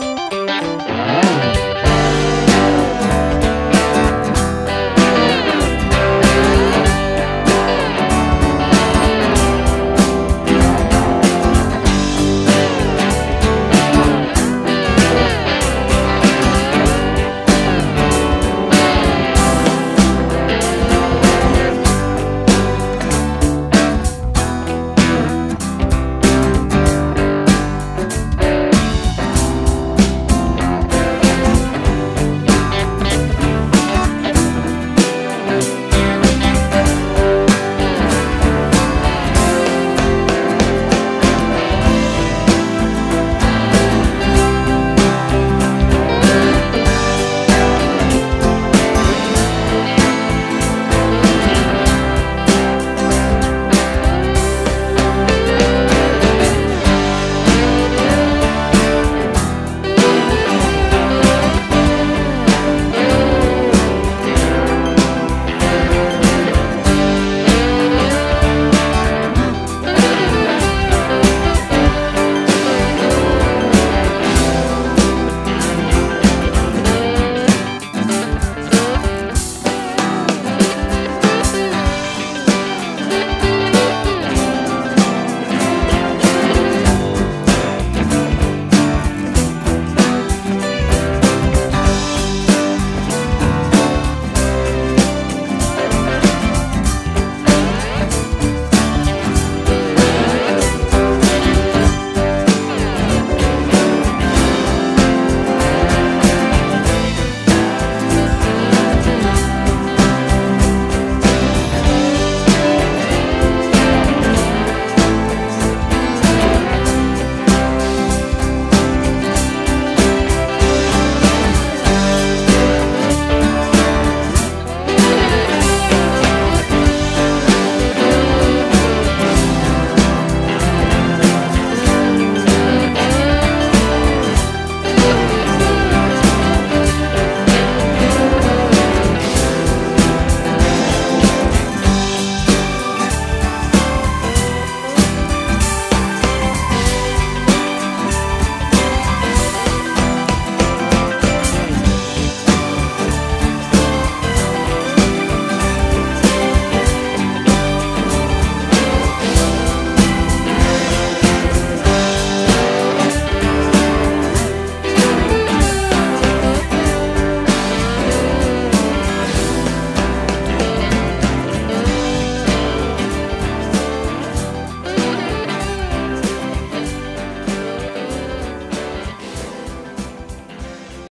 Bye.